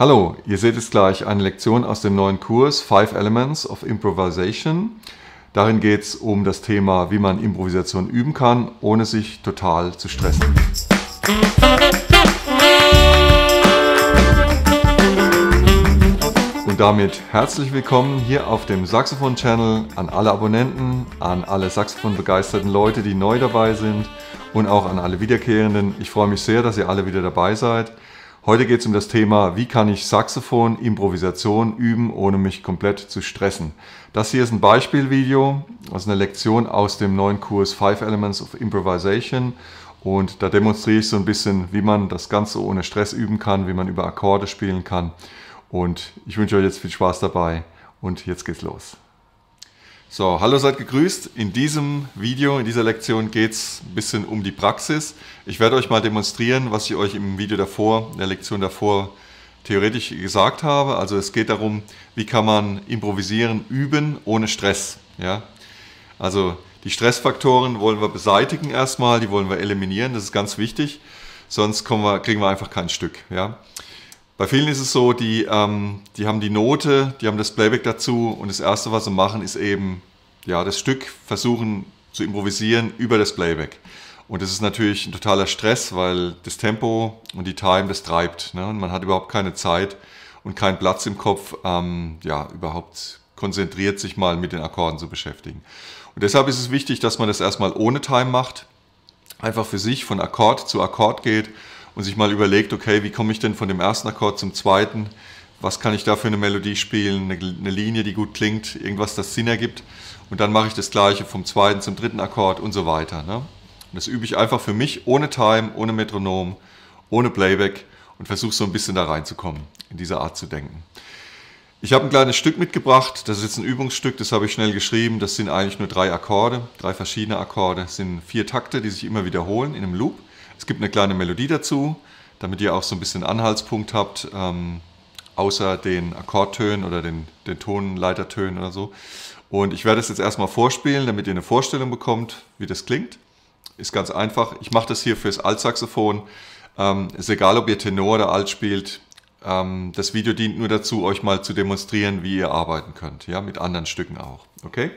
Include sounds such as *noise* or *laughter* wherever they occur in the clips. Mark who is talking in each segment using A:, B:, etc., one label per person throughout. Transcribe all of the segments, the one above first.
A: Hallo, ihr seht jetzt gleich eine Lektion aus dem neuen Kurs Five Elements of Improvisation. Darin geht es um das Thema, wie man Improvisation üben kann, ohne sich total zu stressen. Und damit herzlich willkommen hier auf dem Saxophon-Channel an alle Abonnenten, an alle Saxophon-begeisterten Leute, die neu dabei sind und auch an alle Wiederkehrenden. Ich freue mich sehr, dass ihr alle wieder dabei seid. Heute geht es um das Thema, wie kann ich Saxophon, Improvisation üben, ohne mich komplett zu stressen. Das hier ist ein Beispielvideo, also eine Lektion aus dem neuen Kurs Five Elements of Improvisation. Und da demonstriere ich so ein bisschen, wie man das Ganze ohne Stress üben kann, wie man über Akkorde spielen kann. Und ich wünsche euch jetzt viel Spaß dabei und jetzt geht's los. So, hallo, seid gegrüßt. In diesem Video, in dieser Lektion geht es ein bisschen um die Praxis. Ich werde euch mal demonstrieren, was ich euch im Video davor, in der Lektion davor theoretisch gesagt habe. Also es geht darum, wie kann man improvisieren, üben ohne Stress. Ja? Also die Stressfaktoren wollen wir beseitigen erstmal, die wollen wir eliminieren, das ist ganz wichtig. Sonst wir, kriegen wir einfach kein Stück. Ja? Bei vielen ist es so, die, ähm, die haben die Note, die haben das Playback dazu und das Erste, was sie machen, ist eben ja, das Stück versuchen zu improvisieren über das Playback. Und das ist natürlich ein totaler Stress, weil das Tempo und die Time, das treibt. Ne? Und man hat überhaupt keine Zeit und keinen Platz im Kopf, ähm, ja, überhaupt konzentriert sich mal mit den Akkorden zu beschäftigen. Und deshalb ist es wichtig, dass man das erstmal ohne Time macht, einfach für sich von Akkord zu Akkord geht und sich mal überlegt, okay, wie komme ich denn von dem ersten Akkord zum zweiten? Was kann ich da für eine Melodie spielen? Eine, Linie, die gut klingt, irgendwas, das Sinn ergibt. Und dann mache ich das gleiche vom zweiten zum dritten Akkord und so weiter. Ne? Und das übe ich einfach für mich ohne Time, ohne Metronom, ohne Playback und versuche so ein bisschen da reinzukommen, in diese Art zu denken. Ich habe ein kleines Stück mitgebracht, das ist jetzt ein Übungsstück, das habe ich schnell geschrieben. Das sind eigentlich nur drei Akkorde, drei verschiedene Akkorde. Das sind vier Takte, die sich immer wiederholen in einem Loop. Es gibt eine kleine Melodie dazu, damit ihr auch so ein bisschen Anhaltspunkt habt, ähm, außer den Akkordtönen oder den, den Tonleitertönen oder so. Und ich werde es jetzt erstmal vorspielen, damit ihr eine Vorstellung bekommt, wie das klingt. Ist ganz einfach. Ich mache das hier fürs Altsaxophon. Ähm, ist egal, ob ihr Tenor oder Alt spielt. Ähm, das Video dient nur dazu, euch mal zu demonstrieren, wie ihr arbeiten könnt. Ja, mit anderen Stücken auch. Okay?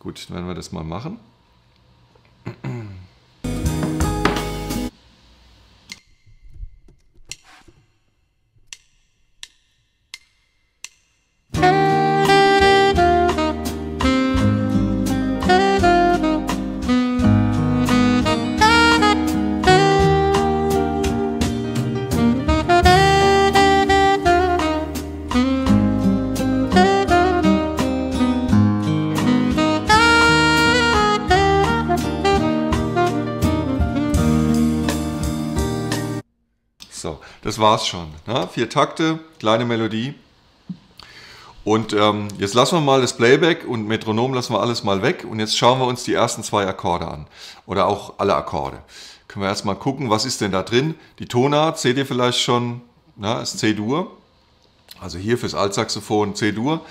A: Gut, dann werden wir das mal machen. Das war's schon. Ne? Vier Takte, kleine Melodie. Und ähm, jetzt lassen wir mal das Playback und Metronom lassen wir alles mal weg. Und jetzt schauen wir uns die ersten zwei Akkorde an. Oder auch alle Akkorde. Können wir erstmal gucken, was ist denn da drin. Die Tonart, seht ihr vielleicht schon, na, ist C-Dur. Also hier fürs Altsaxophon C-Dur.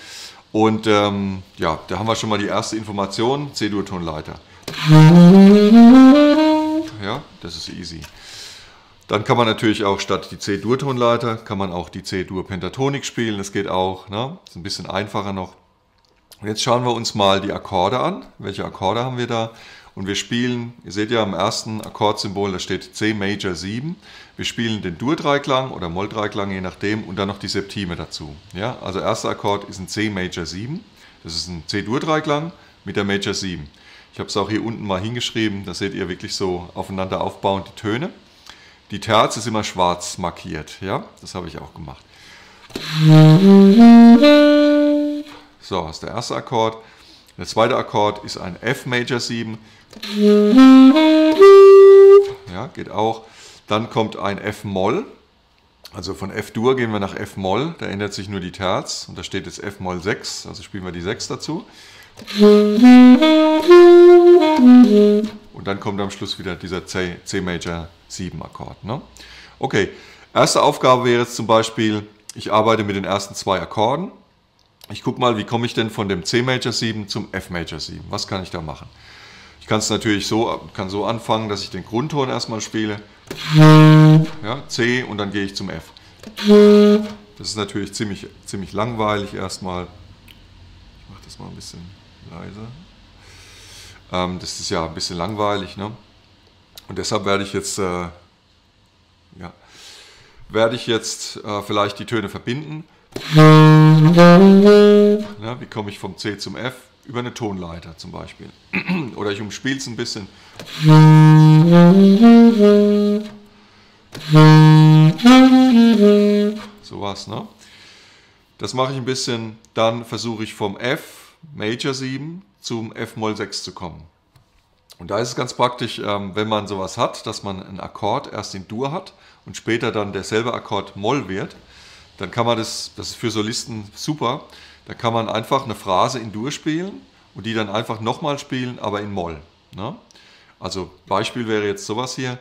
A: Und ähm, ja, da haben wir schon mal die erste Information, C-Dur-Tonleiter. Ja, das ist easy. Dann kann man natürlich auch statt die C-Dur-Tonleiter, kann man auch die C-Dur-Pentatonik spielen, das geht auch, ne? ist ein bisschen einfacher noch. Und jetzt schauen wir uns mal die Akkorde an. Welche Akkorde haben wir da? Und wir spielen, ihr seht ja am ersten Akkordsymbol, da steht C Major 7. Wir spielen den Dur-Dreiklang oder Moll-Dreiklang, je nachdem, und dann noch die Septime dazu. Ja, also erster Akkord ist ein C Major 7. Das ist ein C-Dur-Dreiklang mit der Major 7. Ich habe es auch hier unten mal hingeschrieben, da seht ihr wirklich so aufeinander aufbauend die Töne. Die Terz ist immer schwarz markiert, ja? Das habe ich auch gemacht. So, das ist der erste Akkord. Der zweite Akkord ist ein F Major 7. Ja, geht auch. Dann kommt ein F Moll. Also von F-Dur gehen wir nach F-Moll, da ändert sich nur die Terz und da steht jetzt F-Moll 6, also spielen wir die 6 dazu. Und dann kommt am Schluss wieder dieser C-Major 7. 7-Akkord. Ne? Okay, erste Aufgabe wäre jetzt zum Beispiel, ich arbeite mit den ersten zwei Akkorden. Ich gucke mal, wie komme ich denn von dem C Major 7 zum F Major 7? Was kann ich da machen? Ich kann es natürlich so, kann so anfangen, dass ich den Grundton erstmal spiele. Ja, C und dann gehe ich zum F. Das ist natürlich ziemlich, ziemlich langweilig erstmal. Ich mache das mal ein bisschen leiser. Ähm, das ist ja ein bisschen langweilig. Ne? Und deshalb werde ich jetzt, äh, ja, werde ich jetzt äh, vielleicht die Töne verbinden. Ja, wie komme ich vom C zum F? Über eine Tonleiter zum Beispiel. *clears throat* Oder ich umspiele es ein bisschen. Sowas, ne? Das mache ich ein bisschen. Dann versuche ich vom F Major 7 zum F-Moll 6 zu kommen. Und da ist es ganz praktisch, ähm, wenn man sowas hat, dass man einen Akkord erst in Dur hat und später dann derselbe Akkord Moll wird, dann kann man das, das ist für Solisten super, da kann man einfach eine Phrase in Dur spielen und die dann einfach nochmal spielen, aber in Moll. Ne? Also Beispiel wäre jetzt sowas hier.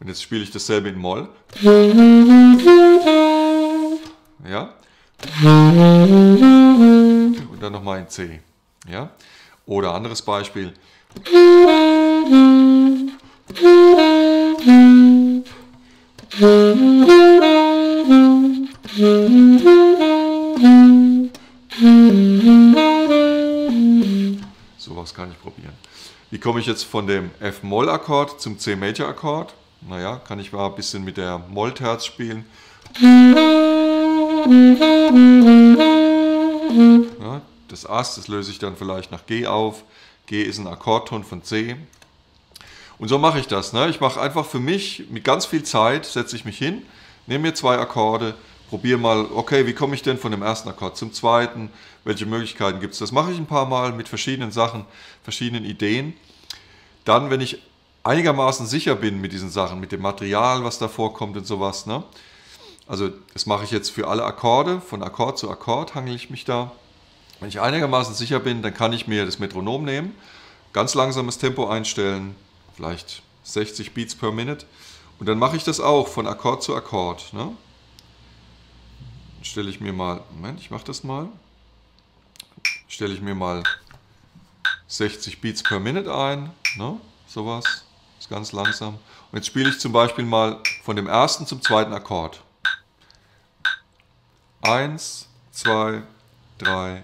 A: Und jetzt spiele ich dasselbe in Moll. Ja. Und dann nochmal in C. Ja? Oder anderes Beispiel. Sowas kann ich probieren. Wie komme ich jetzt von dem F-Moll-Akkord zum C-Major-Akkord? Naja, kann ich mal ein bisschen mit der Moll-Terz spielen. Ja, das Ass, das löse ich dann vielleicht nach G auf. G ist ein Akkordton von C. Und so mache ich das. Ne? Ich mache einfach für mich mit ganz viel Zeit, setze ich mich hin, nehme mir zwei Akkorde, probiere mal, okay, wie komme ich denn von dem ersten Akkord zum zweiten? Welche Möglichkeiten gibt es? Das mache ich ein paar Mal mit verschiedenen Sachen, verschiedenen Ideen. Dann, wenn ich einigermaßen sicher bin mit diesen Sachen, mit dem Material, was da vorkommt und sowas, ne? also das mache ich jetzt für alle Akkorde, von Akkord zu Akkord hangel ich mich da. Wenn ich einigermaßen sicher bin, dann kann ich mir das Metronom nehmen, ganz langsames Tempo einstellen, vielleicht 60 Beats per Minute. Und dann mache ich das auch von Akkord zu Akkord. Ne? Stelle ich mir mal, Moment, ich mache das mal. Stelle ich mir mal 60 Beats per Minute ein, ne? sowas, ist ganz langsam. Und jetzt spiele ich zum Beispiel mal von dem ersten zum zweiten Akkord. Eins, zwei, drei,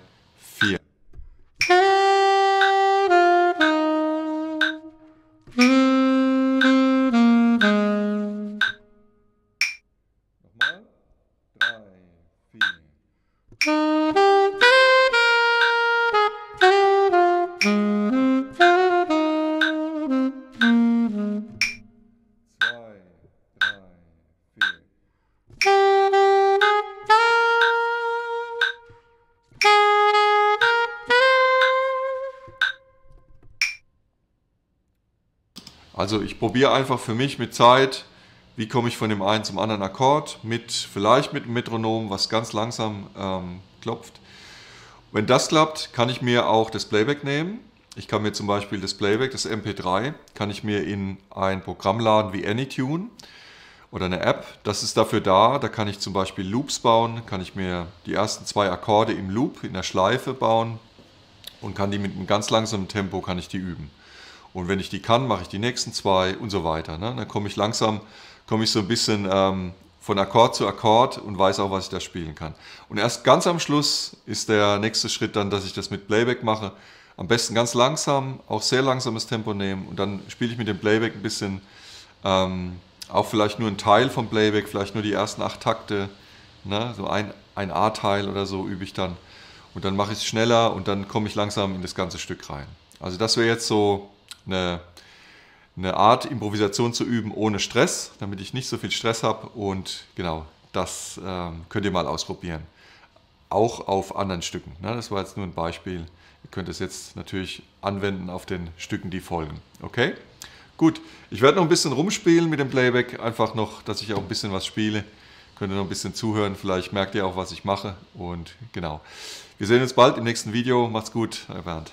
A: Also ich probiere einfach für mich mit Zeit, wie komme ich von dem einen zum anderen Akkord, mit vielleicht mit einem Metronom, was ganz langsam ähm, klopft. Wenn das klappt, kann ich mir auch das Playback nehmen. Ich kann mir zum Beispiel das Playback, das MP3, kann ich mir in ein Programm laden wie Anytune oder eine App. Das ist dafür da, da kann ich zum Beispiel Loops bauen, kann ich mir die ersten zwei Akkorde im Loop, in der Schleife bauen und kann die mit einem ganz langsamen Tempo, kann ich die üben. Und wenn ich die kann, mache ich die nächsten zwei und so weiter. Ne? Dann komme ich langsam, komme ich so ein bisschen ähm, von Akkord zu Akkord und weiß auch, was ich da spielen kann. Und erst ganz am Schluss ist der nächste Schritt dann, dass ich das mit Playback mache. Am besten ganz langsam, auch sehr langsames Tempo nehmen und dann spiele ich mit dem Playback ein bisschen, ähm, auch vielleicht nur ein Teil vom Playback, vielleicht nur die ersten acht Takte, ne? so ein, ein A-Teil oder so übe ich dann. Und dann mache ich es schneller und dann komme ich langsam in das ganze Stück rein. Also das wäre jetzt so eine, eine Art Improvisation zu üben ohne Stress, damit ich nicht so viel Stress habe. Und genau, das ähm, könnt ihr mal ausprobieren. Auch auf anderen Stücken. Ne? Das war jetzt nur ein Beispiel. Ihr könnt es jetzt natürlich anwenden auf den Stücken, die folgen. Okay? Gut, ich werde noch ein bisschen rumspielen mit dem Playback, einfach noch, dass ich auch ein bisschen was spiele. Könnt ihr noch ein bisschen zuhören, vielleicht merkt ihr auch, was ich mache. Und genau. Wir sehen uns bald im nächsten Video. Macht's gut, euer Bernd.